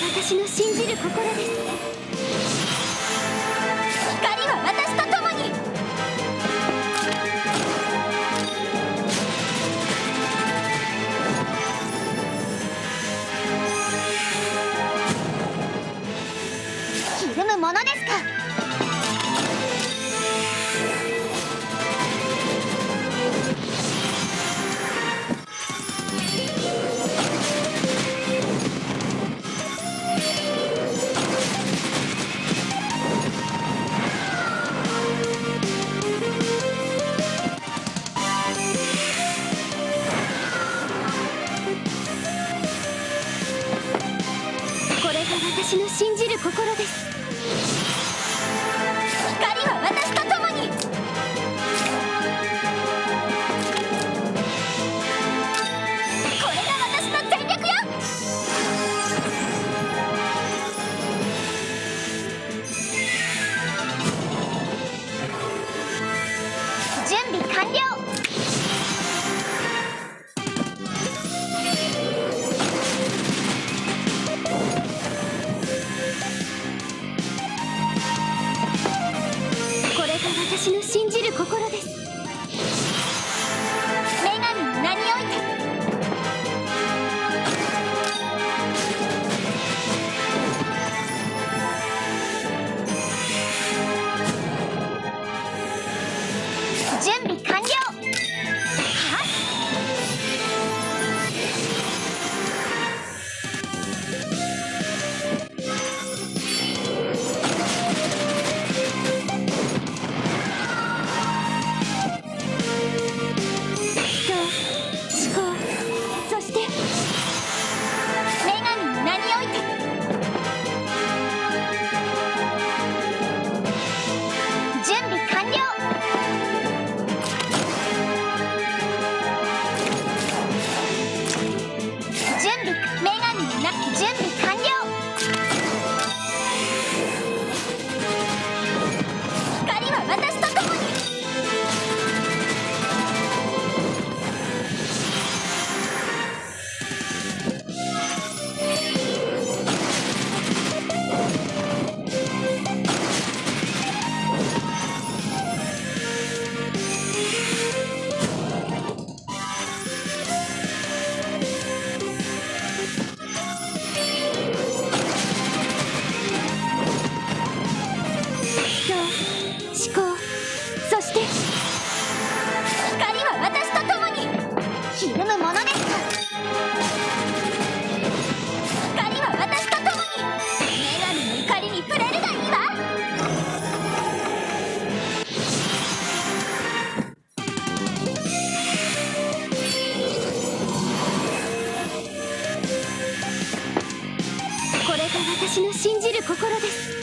私の信じる心です。心です。Jim そして光は私と共にひるむものです。光は私と共に女神の怒りに触れるがいいわ。これが私の信じる心です。